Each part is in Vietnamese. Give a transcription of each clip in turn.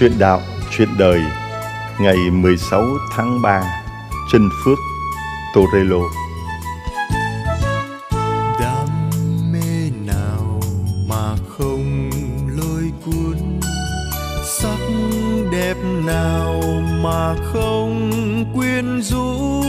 Chuyện đạo, chuyện đời Ngày 16 tháng 3 Trân Phước, Torello. Đam mê nào mà không lôi cuốn? Sắc đẹp nào mà không quyến rũ?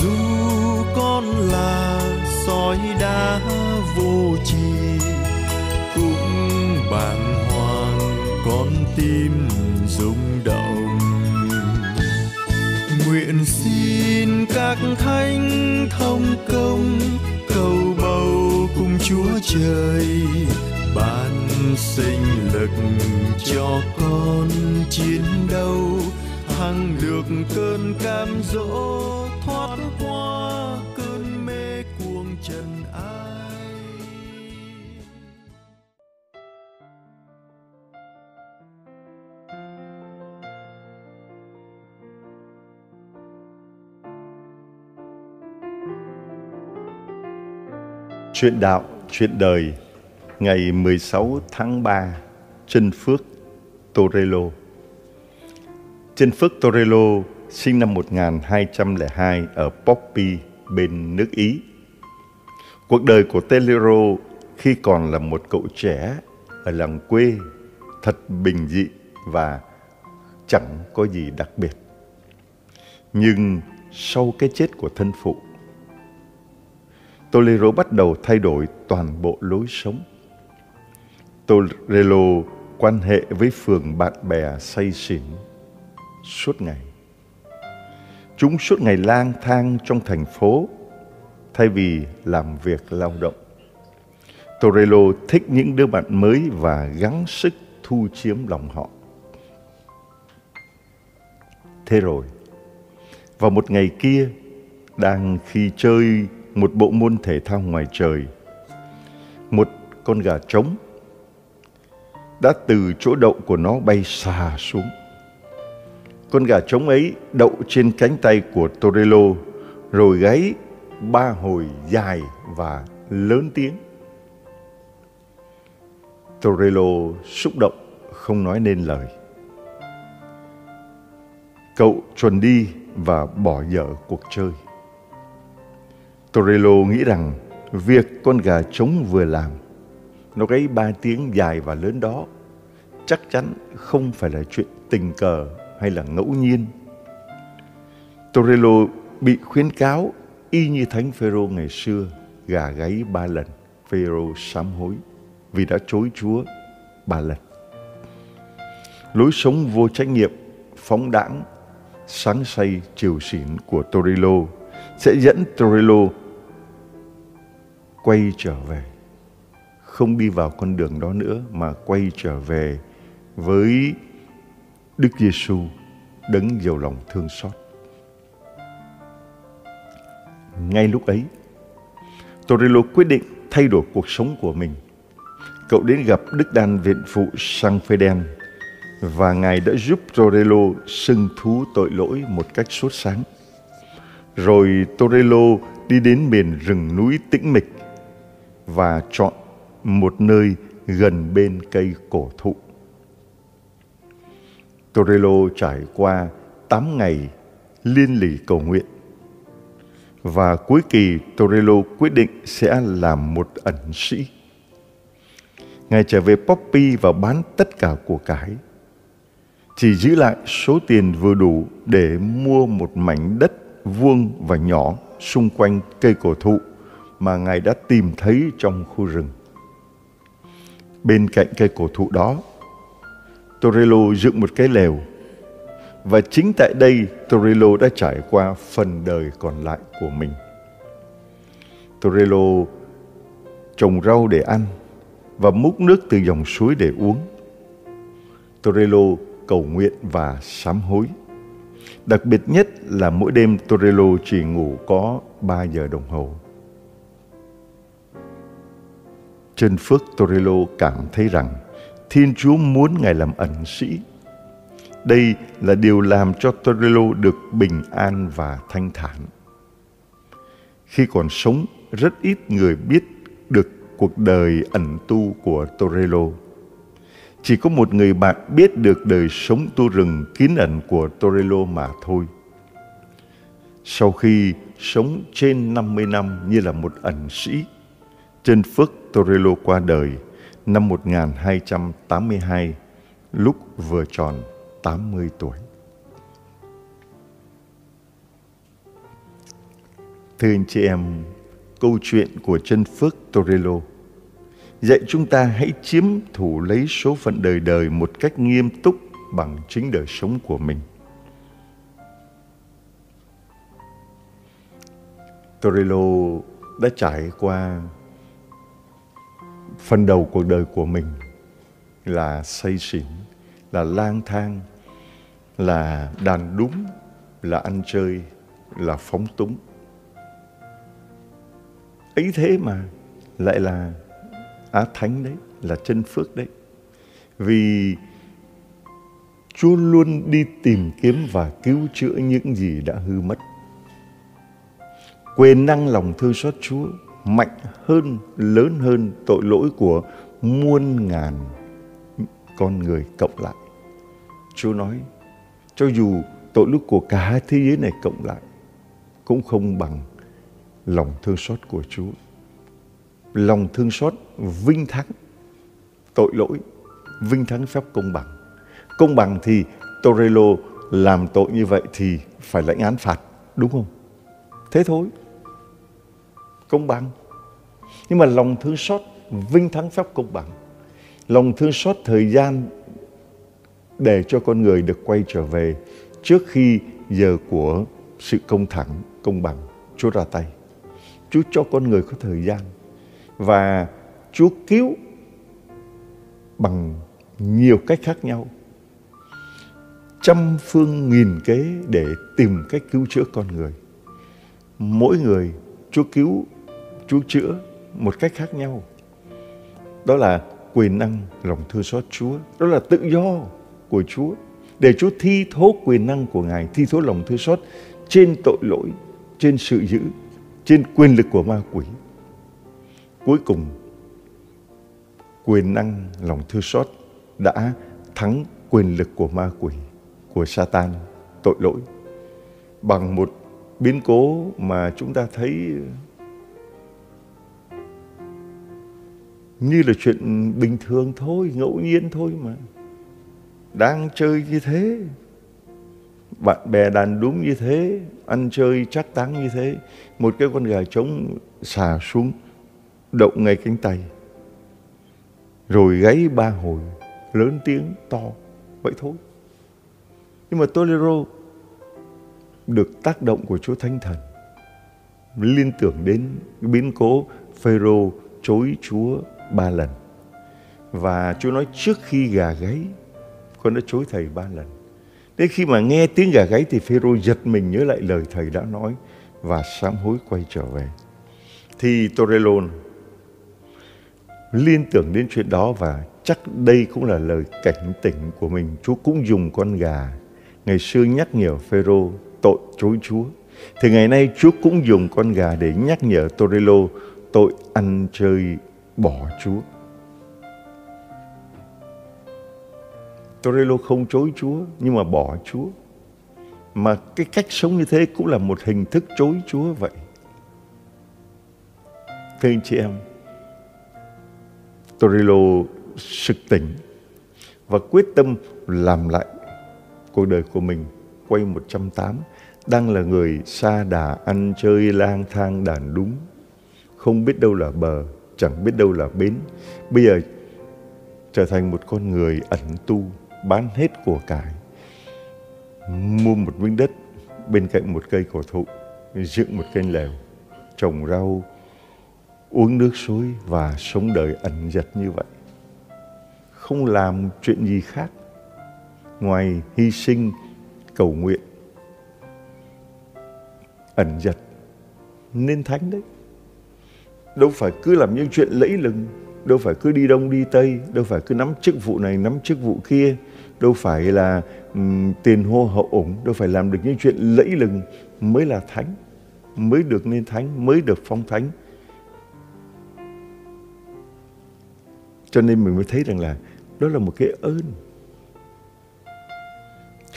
Dù con là sói đá vô tri Cũng bằng tim rung động. Nguyện xin các thánh thông công cầu bầu cùng Chúa Trời ban sinh lực cho con chiến đấu. Thắng được cơn cam dỗ thoát qua Chuyện đạo, chuyện đời Ngày 16 tháng 3 Trân Phước, Torello Trân Phước Torello sinh năm 1202 ở Poppy bên nước Ý. Cuộc đời của Telero khi còn là một cậu trẻ ở làng quê thật bình dị và chẳng có gì đặc biệt. Nhưng sau cái chết của thân phụ, Tolero bắt đầu thay đổi toàn bộ lối sống. Torello quan hệ với phường bạn bè say xỉn suốt ngày. Chúng suốt ngày lang thang trong thành phố thay vì làm việc lao động. Torello thích những đứa bạn mới và gắng sức thu chiếm lòng họ. Thế rồi, vào một ngày kia, đang khi chơi một bộ môn thể thao ngoài trời, một con gà trống đã từ chỗ đậu của nó bay xà xuống. Con gà trống ấy đậu trên cánh tay của Torello rồi gáy ba hồi dài và lớn tiếng. Torello xúc động không nói nên lời. Cậu chuẩn đi và bỏ dở cuộc chơi. Torello nghĩ rằng việc con gà trống vừa làm, nó gáy ba tiếng dài và lớn đó, chắc chắn không phải là chuyện tình cờ hay là ngẫu nhiên. Torello bị khuyến cáo y như Thánh Phêrô ngày xưa, gà gáy ba lần, Phêrô sám hối vì đã chối Chúa ba lần. Lối sống vô trách nhiệm, phóng đãng, sáng say chiều xỉn của Torello sẽ dẫn Torello quay trở về không đi vào con đường đó nữa mà quay trở về với Đức Giêsu đấng giàu lòng thương xót. Ngay lúc ấy, Torello quyết định thay đổi cuộc sống của mình. Cậu đến gặp Đức Đan Viện Phụ Sang Feden và Ngài đã giúp Torello xưng thú tội lỗi một cách sốt sáng. Rồi Torello đi đến miền rừng núi tĩnh mịch và chọn một nơi gần bên cây cổ thụ. Torello trải qua 8 ngày liên lỉ cầu nguyện và cuối kỳ Torello quyết định sẽ làm một ẩn sĩ. Ngài trở về Poppy và bán tất cả của cải. Chỉ giữ lại số tiền vừa đủ để mua một mảnh đất vuông và nhỏ xung quanh cây cổ thụ mà Ngài đã tìm thấy trong khu rừng. Bên cạnh cây cổ thụ đó, Torello dựng một cái lều và chính tại đây Torello đã trải qua phần đời còn lại của mình. Torello trồng rau để ăn và múc nước từ dòng suối để uống. Torello cầu nguyện và sám hối. Đặc biệt nhất là mỗi đêm Torello chỉ ngủ có 3 giờ đồng hồ. Trên Phước Torello cảm thấy rằng Thiên Chúa muốn Ngài làm ẩn sĩ. Đây là điều làm cho Torello được bình an và thanh thản. Khi còn sống, rất ít người biết được cuộc đời ẩn tu của Torello chỉ có một người bạn biết được đời sống tu rừng kín ẩn của Torello mà thôi. Sau khi sống trên 50 năm như là một ẩn sĩ, chân phước Torello qua đời năm 1282 lúc vừa tròn 80 tuổi. Thưa anh chị em, câu chuyện của chân phước Torello dạy chúng ta hãy chiếm thủ lấy số phận đời đời một cách nghiêm túc bằng chính đời sống của mình. Torello đã trải qua phần đầu cuộc đời của mình là say xỉn, là lang thang, là đàn đúng, là ăn chơi, là phóng túng. Ấy thế mà lại là Á Thánh đấy, là chân phước đấy. Vì Chúa luôn đi tìm kiếm và cứu chữa những gì đã hư mất. Quyền năng lòng thương xót Chúa mạnh hơn, lớn hơn tội lỗi của muôn ngàn con người cộng lại. Chúa nói, cho dù tội lỗi của cả thế giới này cộng lại, cũng không bằng lòng thương xót của Chúa. Lòng thương xót vinh thắng tội lỗi, vinh thắng phép công bằng. Công bằng thì Torello làm tội như vậy thì phải lãnh án phạt, đúng không? Thế thôi. Công bằng. Nhưng mà lòng thương xót vinh thắng phép công bằng. Lòng thương xót thời gian để cho con người được quay trở về trước khi giờ của sự công thẳng, công bằng. Chúa ra tay. Chúa cho con người có thời gian. Và Chúa cứu bằng nhiều cách khác nhau. Trăm phương nghìn kế để tìm cách cứu chữa con người. Mỗi người Chúa cứu, Chúa chữa một cách khác nhau. Đó là quyền năng lòng thương xót Chúa. Đó là tự do của Chúa. Để Chúa thi thố quyền năng của Ngài, thi thố lòng thương xót trên tội lỗi, trên sự dữ, trên quyền lực của ma quỷ. Cuối cùng, quyền năng lòng thương xót đã thắng quyền lực của ma quỷ, của Satan, tội lỗi. Bằng một biến cố mà chúng ta thấy như là chuyện bình thường thôi, ngẫu nhiên thôi mà. Đang chơi như thế, bạn bè đàn đúng như thế, ăn chơi chắc táng như thế, một cái con gà trống xà xuống, động ngay cánh tay, rồi gáy ba hồi, lớn tiếng to, vậy thôi. Nhưng mà Tolero được tác động của Chúa Thánh Thần, liên tưởng đến biến cố Phêrô chối Chúa ba lần. Và Chúa nói trước khi gà gáy, con đã chối thầy ba lần. Đến khi mà nghe tiếng gà gáy thì Phêrô giật mình nhớ lại lời thầy đã nói và sám hối quay trở về. Thì Torello liên tưởng đến chuyện đó và chắc đây cũng là lời cảnh tỉnh của mình. Chúa cũng dùng con gà ngày xưa nhắc nhở Phêrô tội chối Chúa. Thì ngày nay Chúa cũng dùng con gà để nhắc nhở Torello tội ăn chơi bỏ Chúa. Torello không chối Chúa nhưng mà bỏ Chúa. Mà cái cách sống như thế cũng là một hình thức chối Chúa vậy. Thưa anh chị em, Torello sực tỉnh và quyết tâm làm lại cuộc đời của mình quay 180 đang là người xa đà ăn chơi lang thang đàn đúng không biết đâu là bờ chẳng biết đâu là bến. Bây giờ trở thành một con người ẩn tu, bán hết của cải. Mua một miếng đất bên cạnh một cây cổ thụ, dựng một kênh lèo, trồng rau, uống nước suối và sống đời ẩn dật như vậy. Không làm chuyện gì khác ngoài hy sinh, cầu nguyện, ẩn dật, nên thánh đấy. Đâu phải cứ làm những chuyện lẫy lừng đâu phải cứ đi đông đi tây đâu phải cứ nắm chức vụ này nắm chức vụ kia đâu phải là um, tiền hô hậu ủng đâu phải làm được những chuyện lẫy lừng mới là thánh mới được nên thánh mới được phong thánh. Cho nên mình mới thấy rằng là đó là một cái ơn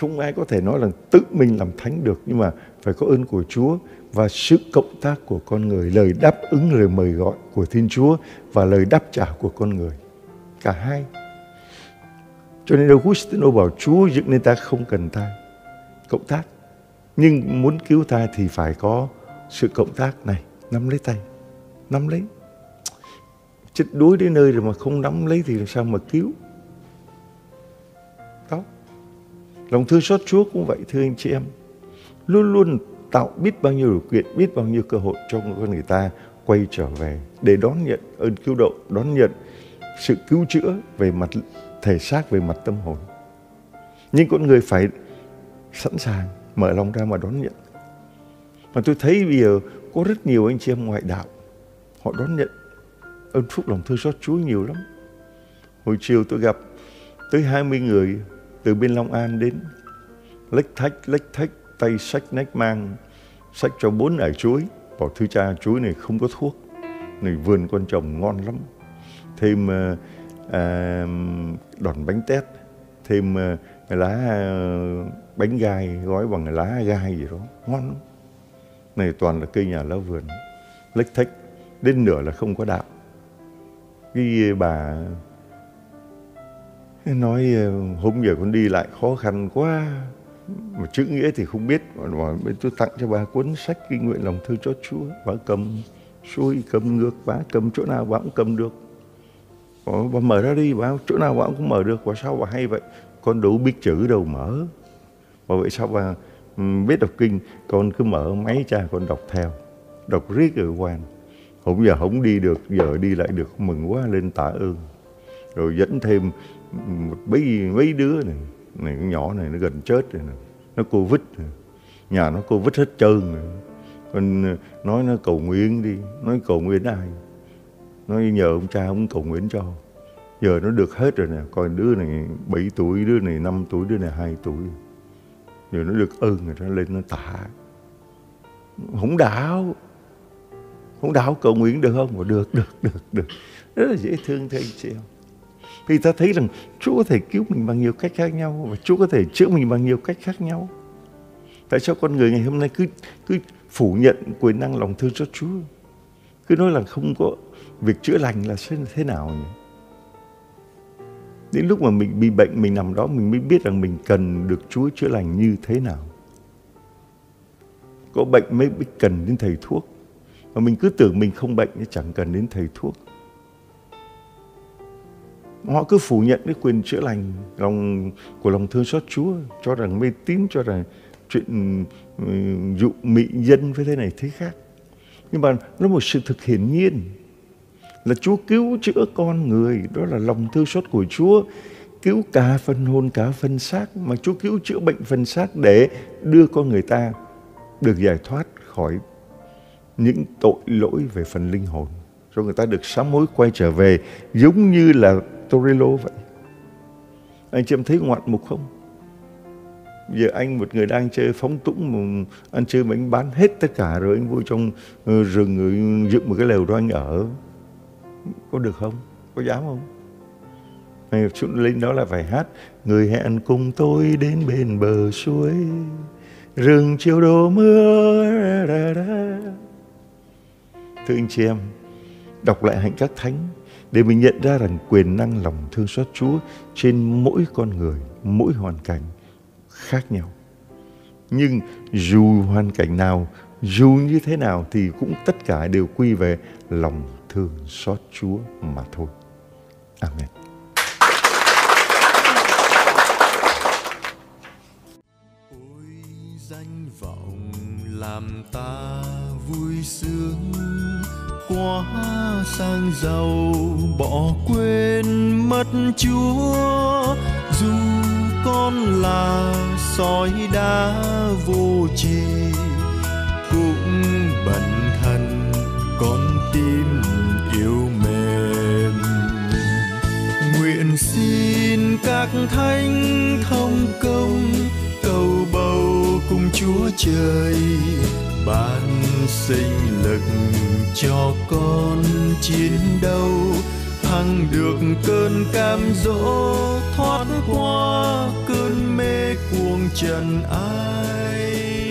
không ai có thể nói là tự mình làm thánh được nhưng mà phải có ơn của Chúa và sự cộng tác của con người, lời đáp ứng lời mời gọi của Thiên Chúa và lời đáp trả của con người. Cả hai. Cho nên Augustino bảo Chúa dựng nên ta không cần ta cộng tác. Nhưng muốn cứu ta thì phải có sự cộng tác này, nắm lấy tay, nắm lấy. Chết đuối đến nơi rồi mà không nắm lấy thì làm sao mà cứu? Đó. Lòng thương xót Chúa cũng vậy thưa anh chị em. Luôn luôn tạo biết bao nhiêu điều kiện, biết bao nhiêu cơ hội cho con người ta quay trở về để đón nhận ơn cứu độ, đón nhận sự cứu chữa về mặt thể xác, về mặt tâm hồn. Nhưng con người phải sẵn sàng mở lòng ra mà đón nhận. Mà tôi thấy bây giờ có rất nhiều anh chị em ngoại đạo, họ đón nhận ơn phúc lòng thương xót Chúa nhiều lắm. Hồi chiều tôi gặp tới 20 người từ bên Long An đến lách thách, lách thách, tay sách nách mang, sách cho bốn ải chuối. Bảo thư cha chuối này không có thuốc, này vườn con trồng ngon lắm. Thêm ờ, à, đòn bánh tét, thêm à, lá à, bánh gai gói bằng lá gai gì đó, ngon lắm. Này toàn là cây nhà lá vườn, lách thách, đến nửa là không có đạo. Cái bà nói hôm giờ con đi lại khó khăn quá. Mà chữ nghĩa thì không biết, mà mà tôi tặng cho bà cuốn sách kinh nguyện lòng thư cho Chúa, bà cầm xuôi cầm ngược, bà cầm chỗ nào bà cũng cầm được. Bà mở ra đi, bà, chỗ nào bà cũng mở được. Và sao bà hay vậy? Con đủ biết chữ đâu mở. Mà vậy sao bà biết đọc kinh? Con cứ mở máy cha con đọc theo, đọc riết rồi quan không giờ không đi được, giờ đi lại được, mừng quá lên tạ ơn. Rồi dẫn thêm một mấy mấy đứa này này con nhỏ này nó gần chết rồi nè, nó covid này. nhà nó covid hết trơn rồi. Con ờ, nói nó cầu nguyện đi, nói cầu nguyện ai? Nói nhờ ông cha ông cầu nguyện cho. Giờ nó được hết rồi nè, coi đứa này 7 tuổi, đứa này 5 tuổi, đứa này 2 tuổi. Giờ nó được ơn rồi nó lên nó tạ. Không đảo không đạo cầu nguyện được không được được được được rất là dễ thương thưa anh chị em thì ta thấy rằng Chúa có thể cứu mình bằng nhiều cách khác nhau và Chúa có thể chữa mình bằng nhiều cách khác nhau. Tại sao con người ngày hôm nay cứ cứ phủ nhận quyền năng lòng thương cho Chúa? Cứ nói là không có việc chữa lành là thế nào nhỉ? Đến lúc mà mình bị bệnh, mình nằm đó, mình mới biết rằng mình cần được Chúa chữa lành như thế nào. Có bệnh mới cần đến thầy thuốc. Mà mình cứ tưởng mình không bệnh, chẳng cần đến thầy thuốc. Họ cứ phủ nhận cái quyền chữa lành lòng của lòng thương xót Chúa cho rằng mê tín cho rằng chuyện ừ, dụ mị dân với thế này thế khác. Nhưng mà nó một sự thực hiển nhiên là Chúa cứu chữa con người đó là lòng thương xót của Chúa cứu cả phần hồn cả phần xác mà Chúa cứu chữa bệnh phần xác để đưa con người ta được giải thoát khỏi những tội lỗi về phần linh hồn cho người ta được sám hối quay trở về, giống như là Torello vậy. Anh chị em thấy ngoạn mục không? Giờ anh một người đang chơi phóng túng mà anh chơi mà anh bán hết tất cả rồi anh vui trong ờ, rừng ờ, dựng một cái lều đó anh ở. Có được không? Có dám không? Này chút lên đó là phải hát, Người hẹn cùng tôi đến bên bờ suối, Rừng chiều đổ mưa Thưa anh chị em Đọc lại hạnh các thánh để mình nhận ra rằng quyền năng lòng thương xót Chúa trên mỗi con người, mỗi hoàn cảnh khác nhau. Nhưng dù hoàn cảnh nào, dù như thế nào thì cũng tất cả đều quy về lòng thương xót Chúa mà thôi. Amen. Vọng làm ta vui sướng. Quá sang giàu, bỏ quên mất chúa. Dù con là sói đá vô tri, cũng bận thần con tim yêu mềm. Nguyện xin các thánh thông công cùng chúa trời, ban sinh lực cho con chiến đấu, thắng được cơn cam dỗ, thoát qua cơn mê cuồng trần ai.